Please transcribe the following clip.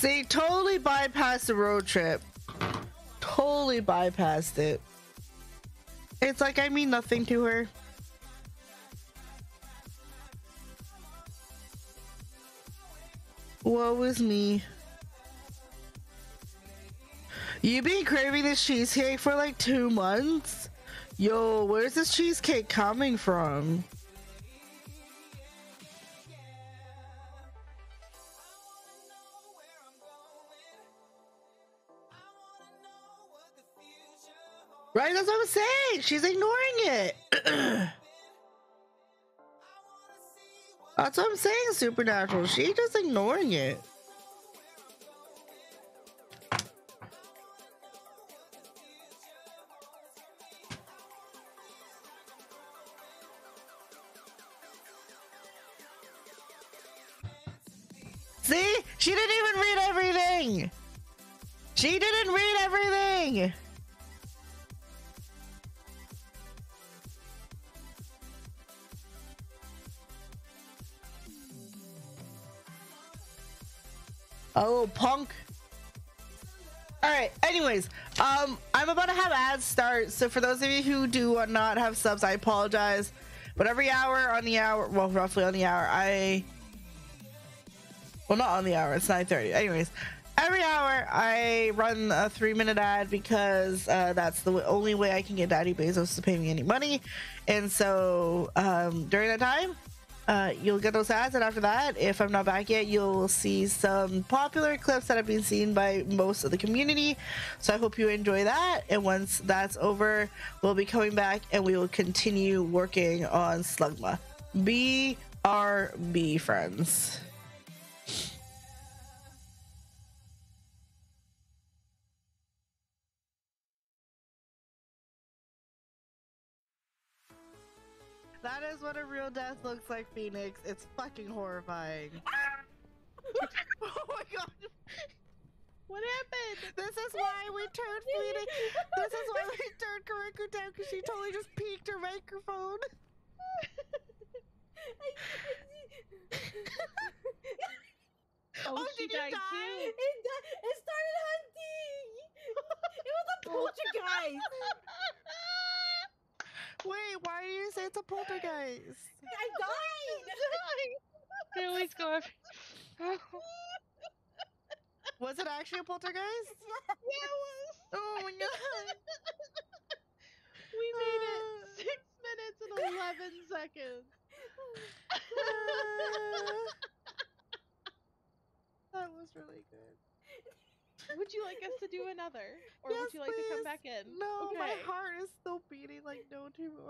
See, totally bypassed the road trip. Totally bypassed it. It's like I mean nothing to her. Woe is me. You've been craving this cheesecake for like two months? Yo, where's this cheesecake coming from? Right, that's what I'm saying. She's ignoring it. that's what I'm saying, Supernatural. She just ignoring it. See? She didn't even read everything. She didn't read everything. Oh, punk. All right. Anyways, um, I'm about to have ads start. So for those of you who do not have subs, I apologize. But every hour on the hour, well, roughly on the hour, I, well, not on the hour. It's 9:30. Anyways, every hour I run a three minute ad because uh, that's the only way I can get Daddy Bezos to pay me any money. And so um, during that time, uh, you'll get those ads, and after that, if I'm not back yet, you'll see some popular clips that have been seen by most of the community. So I hope you enjoy that. And once that's over, we'll be coming back and we will continue working on Slugma. BRB, friends. That is what a real death looks like, Phoenix. It's fucking horrifying. oh my god. What happened? This is why we turned Phoenix. This is why we turned Karika down because she totally just peeked her microphone. oh, Oh, she did you died die? too. It, di- it started hunting. it was a poltergeist. Wait, why do you say it's a poltergeist? I died. They always go after. Was it actually a poltergeist? Yeah, it was. Oh my god. we made it uh. six minutes and eleven seconds. that was really good. Would you like us to do another, or Yes, would you like to come back in? No, my heart is still beating like no tomorrow.